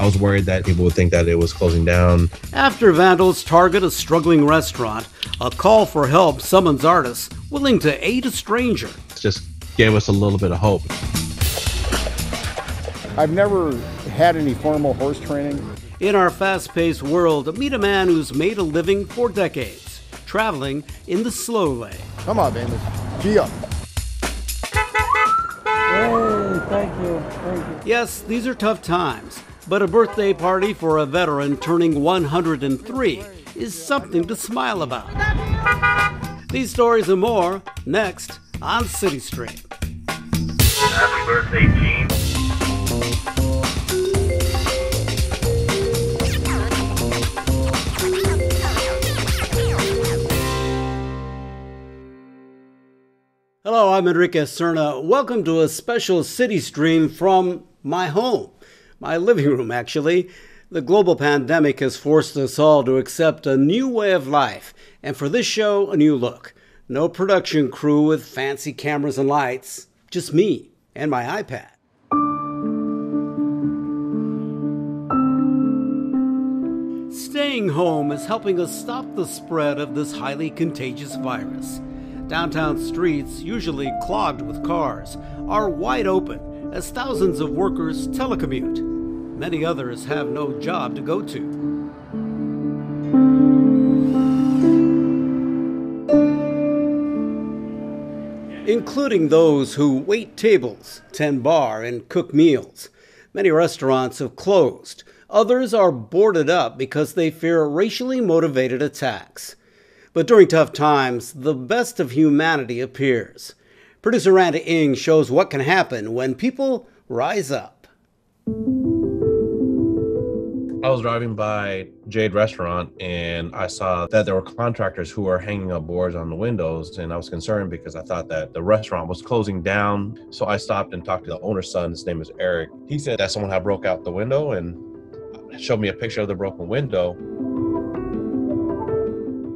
I was worried that people would think that it was closing down. After vandals target a struggling restaurant, a call for help summons artists willing to aid a stranger. It just gave us a little bit of hope. I've never had any formal horse training. In our fast paced world, meet a man who's made a living for decades, traveling in the slow lane. Come on, man. Gee up. Hey, thank you. Thank you. Yes, these are tough times, but a birthday party for a veteran turning 103 is something to smile about. These stories and more next on City Stream. Happy birthday, Gene. Hello, I'm Enrique Cerna. Welcome to a special City Stream from my home, my living room, actually. The global pandemic has forced us all to accept a new way of life, and for this show, a new look. No production crew with fancy cameras and lights, just me and my iPad. Staying home is helping us stop the spread of this highly contagious virus. Downtown streets, usually clogged with cars, are wide open as thousands of workers telecommute. Many others have no job to go to. Including those who wait tables, tend bar, and cook meals. Many restaurants have closed. Others are boarded up because they fear racially motivated attacks. But during tough times, the best of humanity appears. Producer Randy Ing shows what can happen when people rise up. I was driving by Jade Restaurant and I saw that there were contractors who were hanging up boards on the windows. And I was concerned because I thought that the restaurant was closing down. So I stopped and talked to the owner's son. His name is Eric. He said that someone had broke out the window and showed me a picture of the broken window.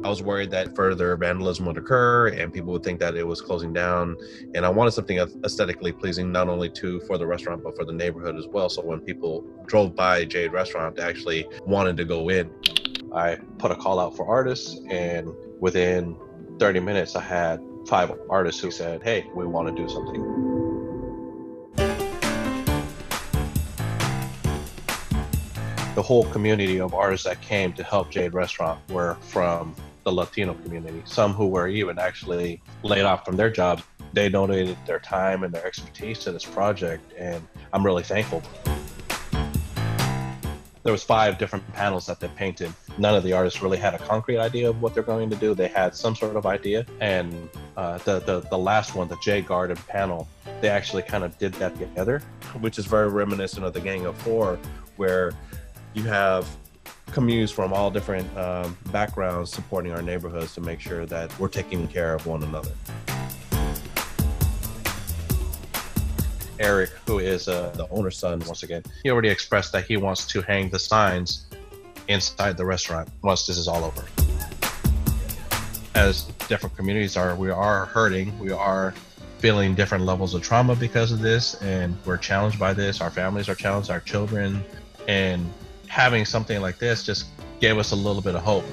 I was worried that further vandalism would occur and people would think that it was closing down. And I wanted something aesthetically pleasing, not only to for the restaurant but for the neighborhood as well. So when people drove by Jade Restaurant, they actually wanted to go in. I put a call out for artists, and within 30 minutes, I had five artists who said, "Hey, we want to do something." the whole community of artists that came to help Jade Restaurant were from the Latino community. Some who were even actually laid off from their jobs. They donated their time and their expertise to this project, and I'm really thankful. There was five different panels that they painted. None of the artists really had a concrete idea of what they're going to do. They had some sort of idea, and uh, the, the the last one, the Jade Garden panel, they actually kind of did that together, which is very reminiscent of the Gang of Four, where you have communities from all different um, backgrounds supporting our neighborhoods to make sure that we're taking care of one another. Eric, who is uh, the owner's son, once again, he already expressed that he wants to hang the signs inside the restaurant once this is all over. As different communities are, we are hurting. We are feeling different levels of trauma because of this, and we're challenged by this. Our families are challenged, our children, and having something like this just gave us a little bit of hope.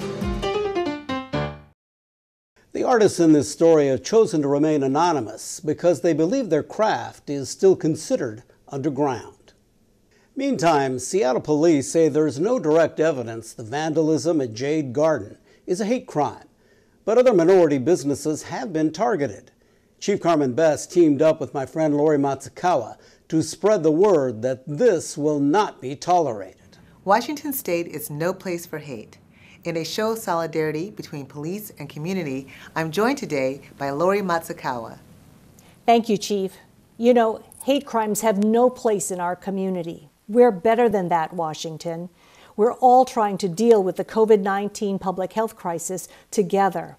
The artists in this story have chosen to remain anonymous because they believe their craft is still considered underground. Meantime, Seattle police say there is no direct evidence the vandalism at Jade Garden is a hate crime, but other minority businesses have been targeted. Chief Carmen Best teamed up with my friend Lori Matsukawa to spread the word that this will not be tolerated. Washington State is no place for hate. In a show of solidarity between police and community, I'm joined today by Lori Matsukawa. Thank you, Chief. You know, hate crimes have no place in our community. We're better than that, Washington. We're all trying to deal with the COVID 19 public health crisis together.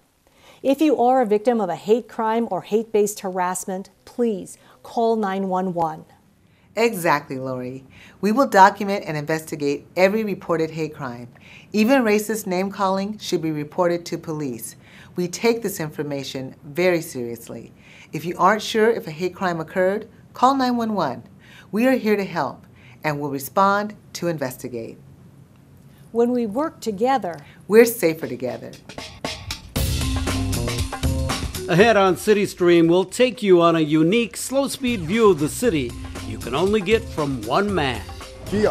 If you are a victim of a hate crime or hate based harassment, please call 911. Exactly, Lori. We will document and investigate every reported hate crime. Even racist name calling should be reported to police. We take this information very seriously. If you aren't sure if a hate crime occurred, call 911. We are here to help. and will respond to investigate. When we work together, We're safer together. Ahead on City Stream, we'll take you on a unique slow speed view of the city you can only get from one man. Gee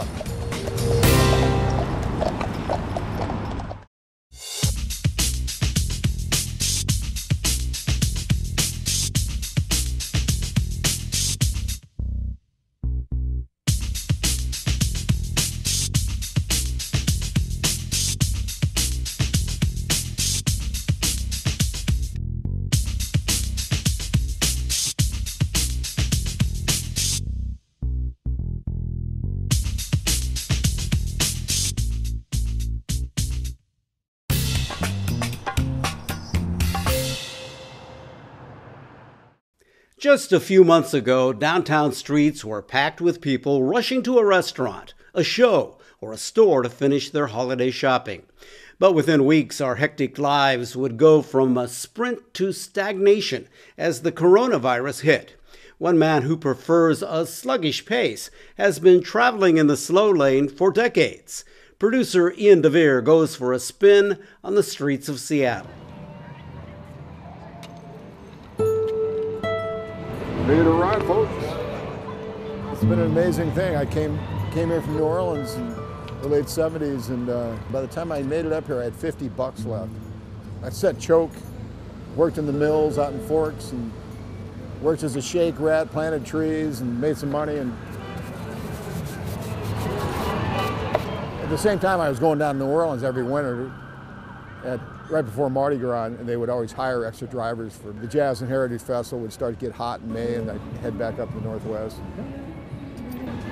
Just a few months ago, downtown streets were packed with people rushing to a restaurant, a show, or a store to finish their holiday shopping. But within weeks, our hectic lives would go from a sprint to stagnation as the coronavirus hit. One man who prefers a sluggish pace has been traveling in the slow lane for decades. Producer Ian DeVere goes for a spin on the streets of Seattle. Ready to ride, folks. It's been an amazing thing. I came came here from New Orleans in the late 70s, and uh, by the time I made it up here, I had 50 bucks left. I set choke, worked in the mills out in Forks, and worked as a shake rat, planted trees, and made some money. And at the same time, I was going down to New Orleans every winter at right before Mardi Gras, and they would always hire extra drivers for the Jazz and Heritage Festival. Would start to get hot in May, and I'd head back up to the Northwest.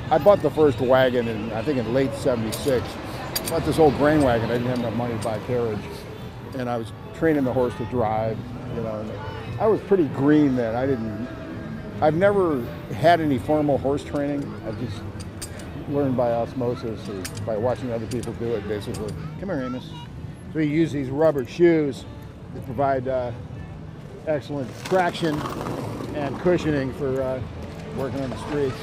I bought the first wagon in I think in late '76. Bought this old grain wagon. I didn't have enough money to buy a carriage, and I was training the horse to drive. You know, I was pretty green then. I didn't. I've never had any formal horse training. I just learned by osmosis or by watching other people do it, basically. Come here, Amos. So you use these rubber shoes to provide uh, excellent traction and cushioning for uh, working on the streets.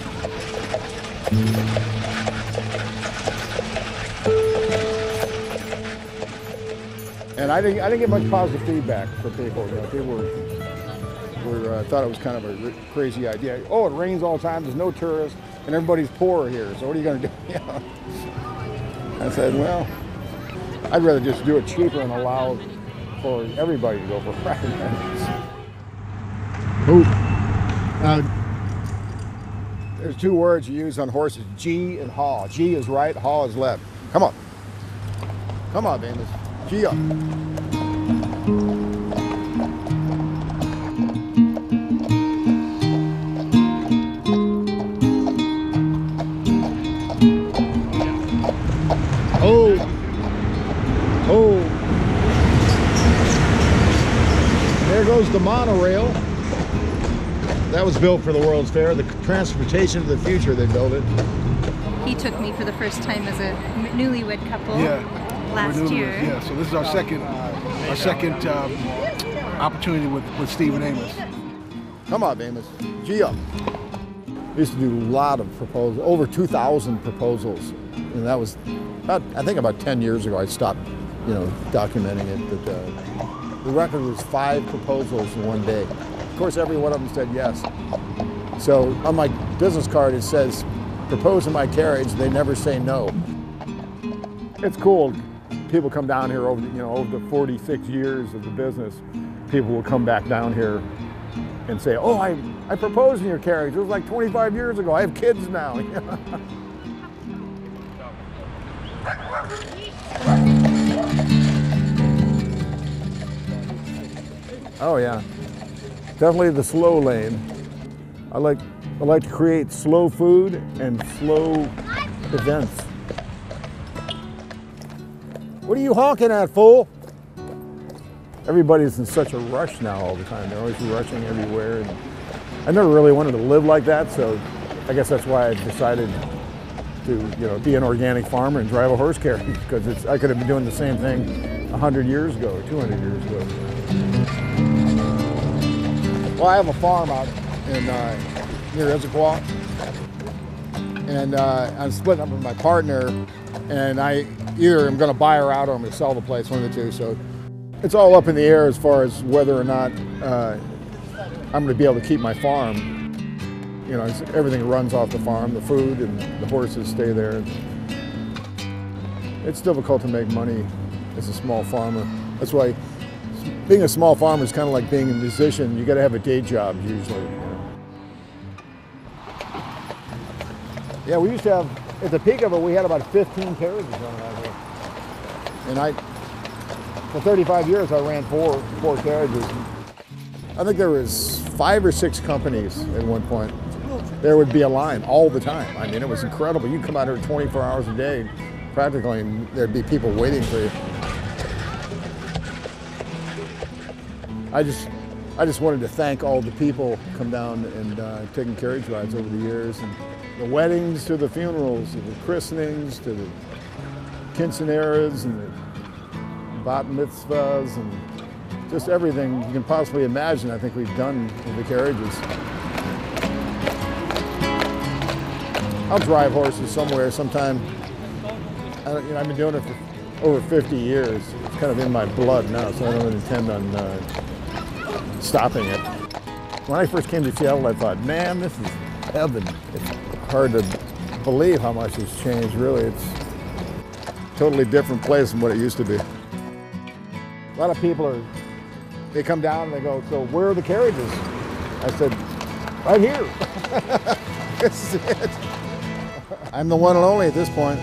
And I didn't, I didn't get much positive feedback from people. You know, people were, were uh, thought it was kind of a crazy idea. Oh, it rains all the time. There's no tourists, and everybody's poor here. So what are you going to do? I said, well, I'd rather just do it cheaper and allow for everybody to go for private rides. Ooh. Uh, there's two words you use on horses, Gee and haw. Gee is right, haw is left. Come on. Come on, Amos. Gee up. The monorail. That was built for the World's Fair. The transportation of the future, they built it. He took me for the first time as a newlywed couple Yeah. last We're year. Yeah, so this is our second, our second um, opportunity with, with Steve and Amos. Come on, Amos. Gee up. We used to do a lot of proposals, over 2,000 proposals. And that was about, I think about 10 years ago, I stopped, you know, documenting it. But uh, the record was five proposals in one day. Of course, every one of them said yes. So on my business card, it says, propose in my carriage, they never say no. It's cool. People come down here over, the- you know, over the 46 years of the business. People will come back down here and say, "Oh, I, I proposed in your carriage. It was like 25 years ago. I have kids now." oh yeah, definitely the slow lane. I like I like to create slow food and slow events. What are you honking at, fool? Everybody's in such a rush now all the time. They're always rushing everywhere. And I never really wanted to live like that, so I guess that's why I decided to, you know, be an organic farmer and drive a horse carriage because it's, I could have been doing the same thing 100 years ago or 200 years ago. Well, I have a farm out in uh, near Issaquah, and uh, I'm splitting up with my partner, and I either am going to buy her out or I'm going to sell the place, one of the two. So it's all up in the air as far as whether or not uh, I'm going to be able to keep my farm. You know, everything runs off the farm, the food and the horses stay there. It's difficult to make money as a small farmer. That's why being a small farmer is kind of like being a musician. You got to have a day job usually. Yeah, we used to have at the peak of it, we had about 15 carriages running out here, and I for 35 years I ran four four carriages. I think there was five or six companies at one point. There would be a line all the time. I mean, it was incredible. You'd come out here 24 hours a day, practically, and there'd be people waiting for you. I just, I just wanted to thank all the people come down and uh, taking carriage rides over the years, and the weddings to the funerals, to the christenings, to the quinceaneras, and the bat mitzvahs, and just everything you can possibly imagine. I think we've done with the carriages. I'll drive horses somewhere sometime. I, you know, I've been doing it for over 50 years. It's kind of in my blood now, so I don't intend on uh, stopping it. When I first came to Seattle, I thought, man, this is heaven. It's hard to believe how much has changed, really. It's a totally different place than what it used to be. A lot of people are, they come down and they go, so where are the carriages? I said, right here. this is it. I'm the one and only at this point.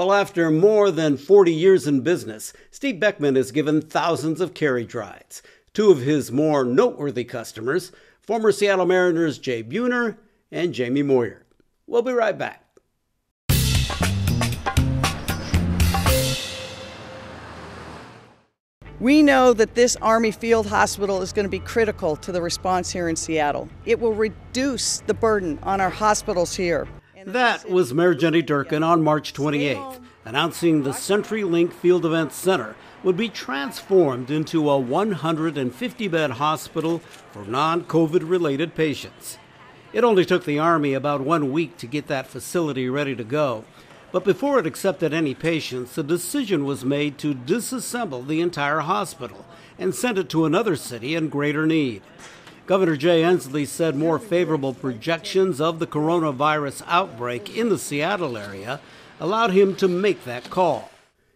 Well, after more than 40 years in business, Steve Beckman has given thousands of carriage rides. Two of his more noteworthy customers, former Seattle Mariners Jay Buhner and Jamie Moyer. We'll be right back. We know that this Army Field Hospital is going to be critical to the response here in Seattle. It will reduce the burden on our hospitals here. That was Mayor Jenny Durkin on March 28th, announcing the CenturyLink Field Events Center would be transformed into a 150 bed hospital for non COVID related patients. It only took the Army about one week to get that facility ready to go. But before it accepted any patients, a decision was made to disassemble the entire hospital and send it to another city in greater need. Governor Jay Inslee said more favorable projections of the coronavirus outbreak in the Seattle area allowed him to make that call.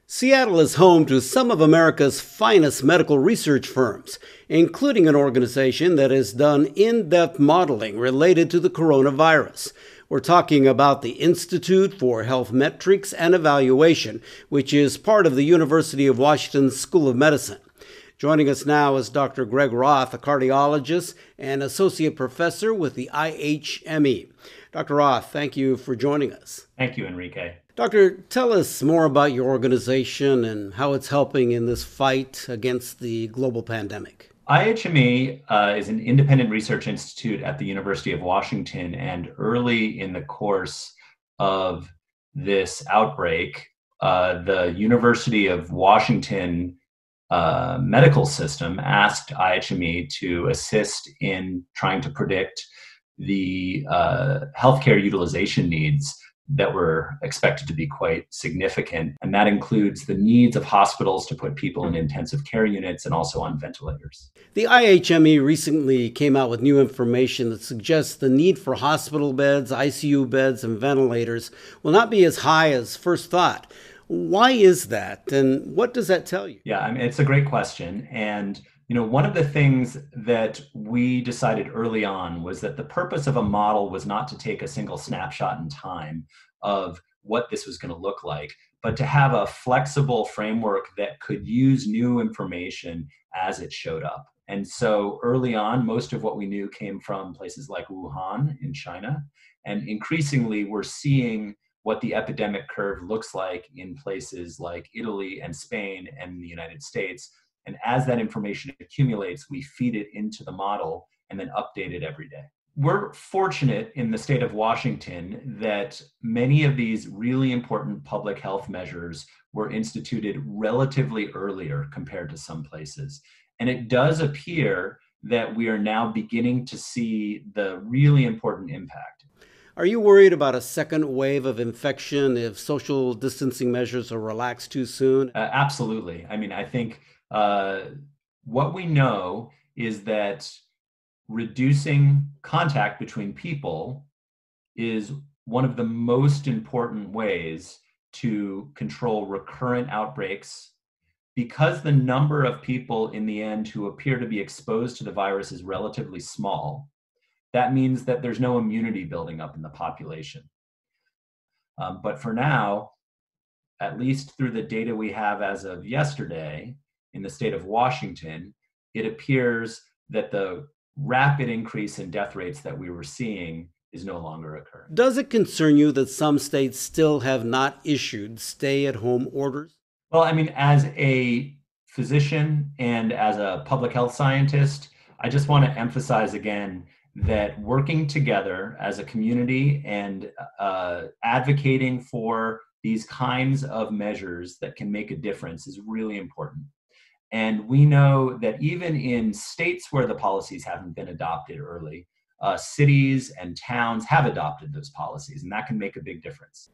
Seattle is home to some of America's finest medical research firms, including an organization that has done in depth modeling related to the coronavirus. We're talking about the Institute for Health Metrics and Evaluation, which is part of the University of Washington School of Medicine. Joining us now is Dr. Greg Roth, a cardiologist and associate professor with the IHME. Dr. Roth, thank you for joining us. Thank you, Enrique. Doctor, tell us more about your organization and how it's helping in this fight against the global pandemic. IHME uh, is an independent research institute at the University of Washington, and early in the course of this outbreak, uh, the University of Washington uh, medical system asked IHME to assist in trying to predict the uh, healthcare utilization needs that were expected to be quite significant. And that includes the needs of hospitals to put people in intensive care units and also on ventilators. The IHME recently came out with new information that suggests the need for hospital beds, ICU beds, and ventilators will not be as high as first thought. Why is that? And what does that tell you? Yeah, I mean, it's a great question. And you know, one of the things that we decided early on was that the purpose of a model was not to take a single snapshot in time of what this was going to look like, but to have a flexible framework that could use new information as it showed up. And so early on, most of what we knew came from places like Wuhan in China. And increasingly, we're seeing what the epidemic curve looks like in places like Italy and Spain and the United States and as that information accumulates, we feed it into the model and then update it every day. We're fortunate in the state of Washington that many of these really important public health measures were instituted relatively earlier compared to some places. And it does appear that we are now beginning to see the really important impact. Are you worried about a second wave of infection if social distancing measures are relaxed too soon? Uh, absolutely. I mean, I think uh, what we know is that reducing contact between people is one of the most important ways to control recurrent outbreaks because the number of people in the end who appear to be exposed to the virus is relatively small, that means that there's no immunity building up in the population. Um, but for now, at least through the data we have as of yesterday in the state of Washington, it appears that the rapid increase in death rates that we were seeing is no longer occurring. Does it concern you that some states still have not issued stay at home orders? Well, I mean, as a physician and as a public health scientist, I just want to emphasize again that working together as a community and uh, advocating for these kinds of measures that can make a difference is really important. And we know that even in states where the policies haven't been adopted early, uh, cities and towns have adopted those policies, and that can make a big difference.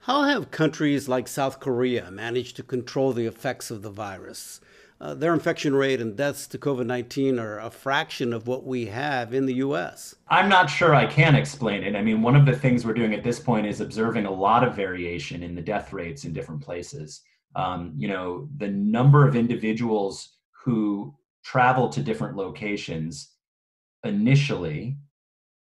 How have countries like South Korea managed to control the effects of the virus? Uh, their infection rate and deaths to COVID 19 are a fraction of what we have in the US. I'm not sure I can explain it. I mean, one of the things we're doing at this point is observing a lot of variation in the death rates in different places. Um, you know, the number of individuals who travel to different locations initially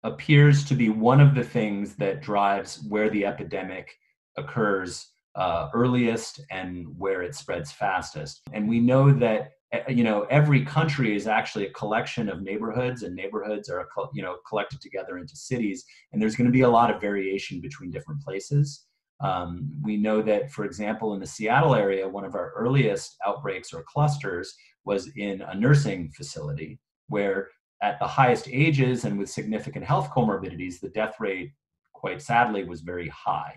appears to be one of the things that drives where the epidemic occurs uh, earliest and where it spreads fastest. And we know that eh, you know every country is actually a collection of neighborhoods, and neighborhoods are you know collected together into cities. And there's going to be a lot of variation between different places. Um, we know that, for example, in the Seattle area, one of our earliest outbreaks or clusters was in a nursing facility where at the highest ages and with significant health comorbidities, the death rate, quite sadly, was very high.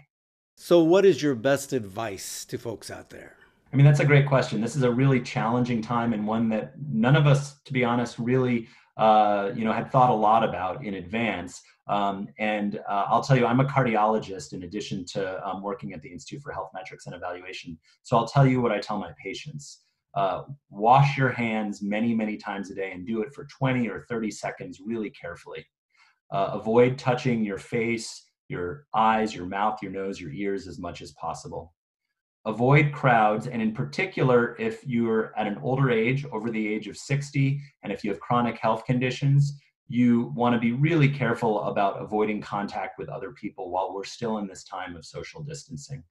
So, what is your best advice to folks out there? I mean, that's a great question. This is a really challenging time and one that none of us, to be honest, really, uh, you know, had thought a lot about in advance. Um, and uh, I'll tell you, I'm a cardiologist in addition to um, working at the Institute for Health Metrics and Evaluation. So I'll tell you what I tell my patients uh, wash your hands many, many times a day and do it for 20 or 30 seconds really carefully. Uh, avoid touching your face, your eyes, your mouth, your nose, your ears as much as possible. Avoid crowds, and in particular, if you're at an older age, over the age of 60, and if you have chronic health conditions, you want to be really careful about avoiding contact with other people while we're still in this time of social distancing.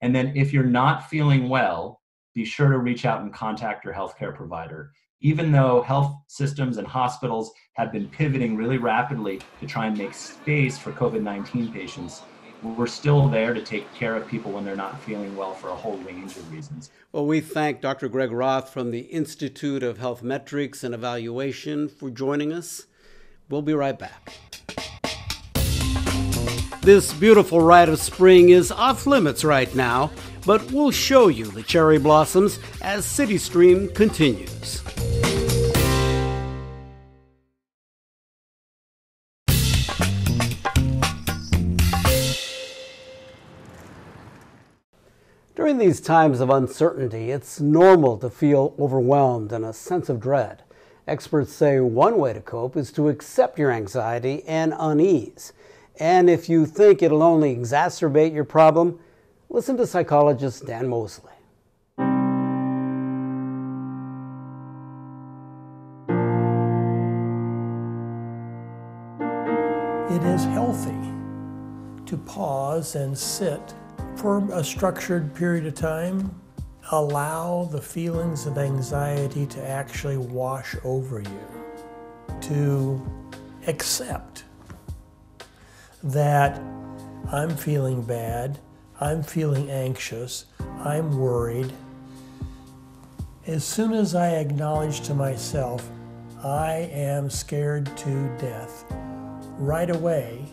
And then, if you're not feeling well, be sure to reach out and contact your healthcare provider. Even though health systems and hospitals have been pivoting really rapidly to try and make space for COVID 19 patients, we're still there to take care of people when they're not feeling well for a whole range of reasons. Well, we thank Dr. Greg Roth from the Institute of Health Metrics and Evaluation for joining us. We'll be right back. This beautiful rite of spring is off limits right now but we'll show you the cherry blossoms as City Stream continues. During these times of uncertainty, it's normal to feel overwhelmed and a sense of dread. Experts say one way to cope is to accept your anxiety and unease. And if you think it'll only exacerbate your problem, Listen to psychologist Dan Mosley. It is healthy to pause and sit for a structured period of time. Allow the feelings of anxiety to actually wash over you. To accept that I'm feeling bad I'm feeling anxious, I'm worried. As soon as I acknowledge to myself, I am scared to death, right away,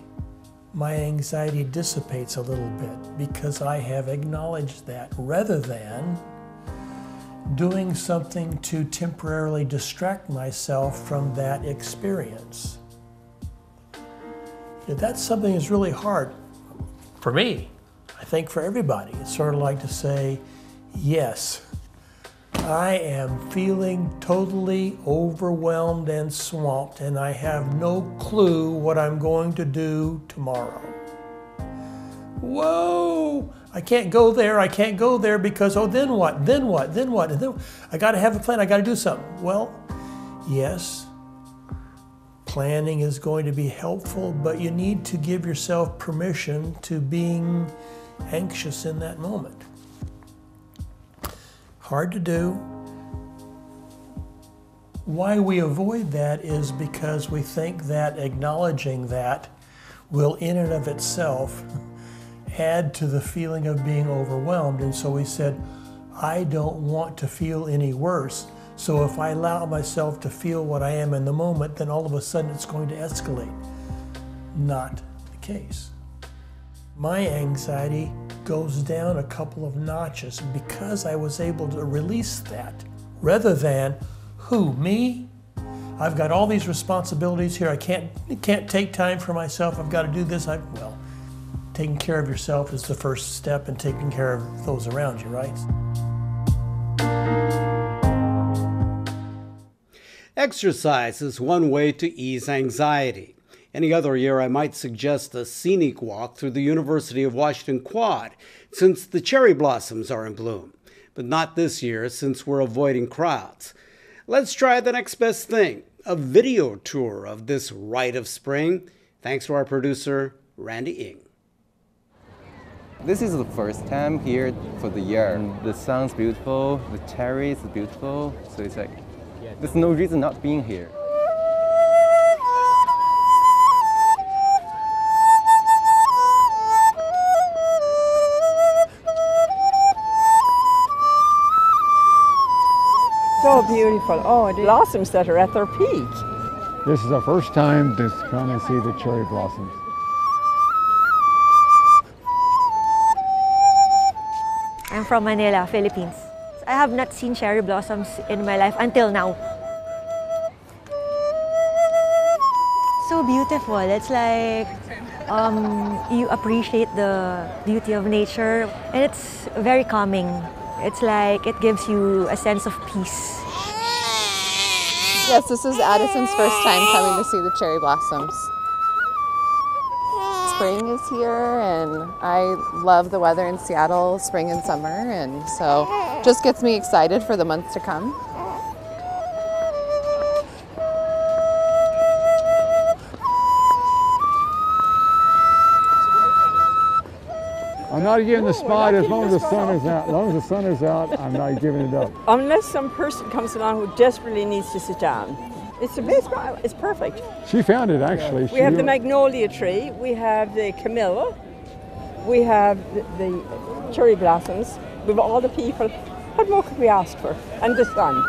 my anxiety dissipates a little bit because I have acknowledged that rather than doing something to temporarily distract myself from that experience. That's something that's really hard for me. I think for everybody. It's sort of like to say, yes, I am feeling totally overwhelmed and swamped, and I have no clue what I'm going to do tomorrow. Whoa! I can't go there, I can't go there because, oh, then what? Then what? Then what? And then I got to have a plan, I got to do something. Well, yes, planning is going to be helpful, but you need to give yourself permission to being anxious in that moment. Hard to do. Why we avoid that is because we think that acknowledging that will, in and of itself, add to the feeling of being overwhelmed. And so we said, I don't want to feel any worse. So if I allow myself to feel what I am in the moment, then all of a sudden it's going to escalate. Not the case. My anxiety goes down a couple of notches because I was able to release that rather than who, me? I've got all these responsibilities here. I can't, can't take time for myself. I've got to do this. I, well, taking care of yourself is the first step in taking care of those around you, right? Exercise is one way to ease anxiety. Any other year, I might suggest a scenic walk through the University of Washington Quad, since the cherry blossoms are in bloom. But not this year, since we're avoiding crowds. Let's try the next best thing a video tour of this rite of spring. Thanks to our producer, Randy Ing. This is the first time here for the year. The sun's beautiful, the cherry is beautiful, so it's like there's no reason not being here. Beautiful. Oh, the blossoms that are at their peak. This is the first time to come and see the cherry blossoms. I'm from Manila, Philippines. I have not seen cherry blossoms in my life until now. So beautiful. It's like um, you appreciate the beauty of nature and it's very calming. It's like it gives you a sense of peace. Yes, this is Addison's first time coming to see the cherry blossoms. Spring is here and I love the weather in Seattle, spring and summer, and so just gets me excited for the months to come. Not giving the spot as long as the sun is out. As long as the sun is out, I'm not giving it up. Unless some person comes along who desperately needs to sit down. It's the best, it's perfect. She found it actually. We have the magnolia tree, we have the camellia, we have the, the cherry blossoms, we have all the people. What more could we ask for? And the sun.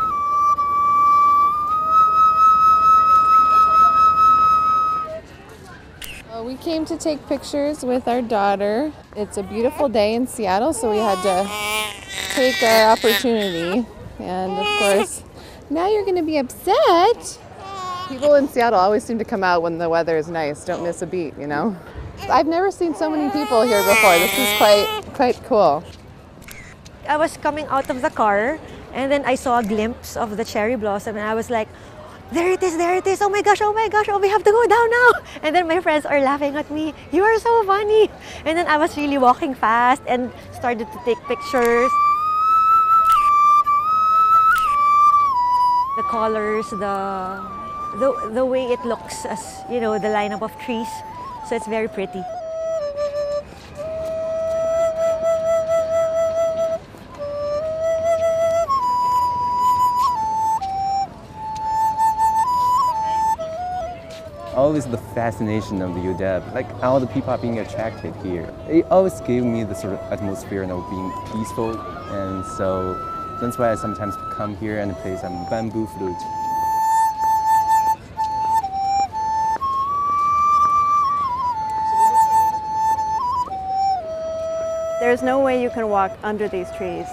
Came to take pictures with our daughter. It's a beautiful day in Seattle, so we had to take our opportunity. And of course, now you're going to be upset. People in Seattle always seem to come out when the weather is nice. Don't miss a beat, you know? I've never seen so many people here before. This is quite, quite cool. I was coming out of the car and then I saw a glimpse of the cherry blossom and I was like, there it is, there it is. Oh my gosh, oh my gosh, oh, we have to go down now. And then my friends are laughing at me. You are so funny. And then I was really walking fast and started to take pictures. The colors, the, the, the way it looks as, you know, the lineup of trees. So it's very pretty. Always the fascination of the UW. Like all the people are being attracted here. It always gave me the sort of atmosphere of being peaceful, and so that's why I sometimes come here and play some bamboo flute. There's no way you can walk under these trees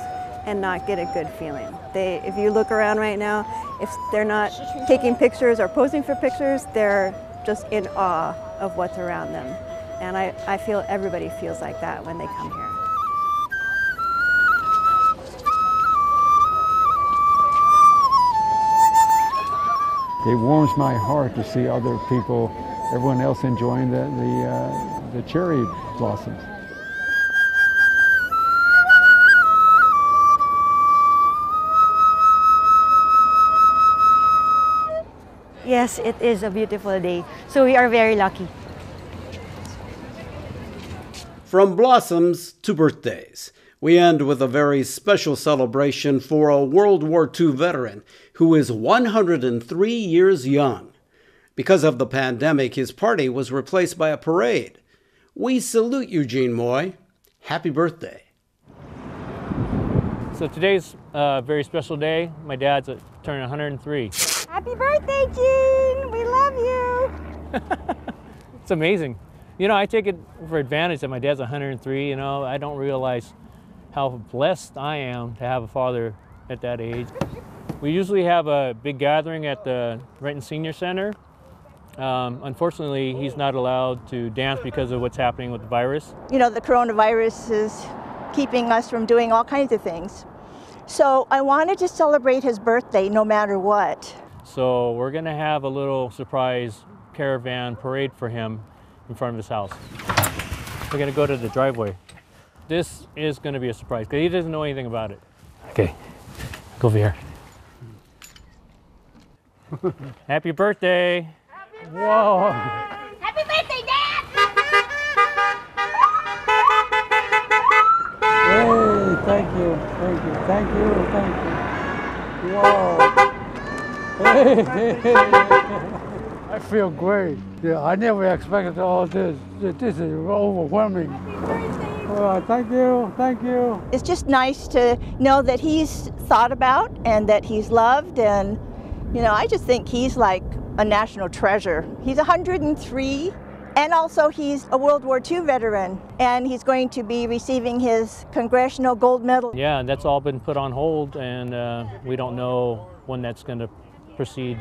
and not get a good feeling. They, if you look around right now, if they're not taking pictures or posing for pictures, they're just in awe of what's around them. And I, I feel everybody feels like that when they come here. It warms my heart to see other people, everyone else enjoying the, the, uh, the cherry blossoms. Yes, it is a beautiful day. So we are very lucky. From blossoms to birthdays, we end with a very special celebration for a World War II veteran who is 103 years young. Because of the pandemic, his party was replaced by a parade. We salute Eugene Moy. Happy birthday. So today's a very special day. My dad's turning 103. Happy birthday, Gene! We love you! it's amazing. You know, I take it for advantage that my dad's 103. You know, I don't realize how blessed I am to have a father at that age. We usually have a big gathering at the Renton Senior Center. Um, unfortunately, he's not allowed to dance because of what's happening with the virus. You know, the coronavirus is keeping us from doing all kinds of things. So I wanted to celebrate his birthday no matter what. So we're going to have a little surprise caravan parade for him in front of his house. We're going to go to the driveway. This is going to be a surprise because he doesn't know anything about it. Okay, go over here. Happy birthday. Happy Whoa. Happy birthday, Dad! Hey, thank you, thank you, thank you, thank you. Wow. I feel great. Yeah, I never expected all this. This is overwhelming. Uh, thank you, thank you. It's just nice to know that he's thought about and that he's loved and you know, I just think he's like a national treasure. He's 103 and also he's a World War II veteran and he's going to be receiving his Congressional Gold Medal. Yeah, that's all been put on hold and uh, we don't know when that's going to proceed.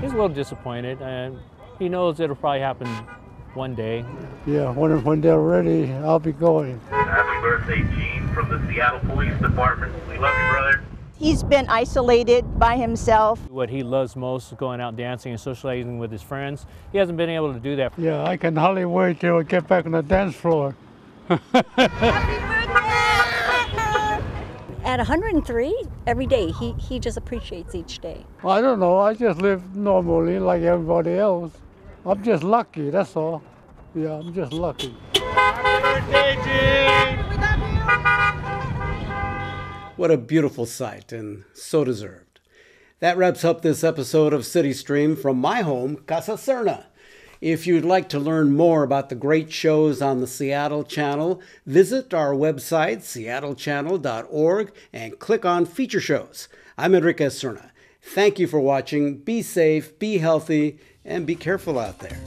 He's a little disappointed and he knows it'll probably happen one day. Yeah, when, when they're ready, I'll be going. Happy birthday, Gene, from the Seattle Police Department. We love you, brother. He's been isolated by himself. What he loves most is going out dancing and socializing with his friends. He hasn't been able to do that. Yeah, I can hardly wait till we get back on the dance floor. At 103, every day, he, he just appreciates each day. I don't know, I just live normally like everybody else. I'm just lucky, that's all. Yeah, I'm just lucky. What a beautiful sight and so deserved. That wraps up this episode of City Stream from my home, Casa Cerna. If you'd like to learn more about the great shows on the Seattle Channel, visit our website, seattlechannel.org, and click on Feature Shows. I'm Enrique Cerna. Thank you for watching. Be safe, be healthy, and be careful out there.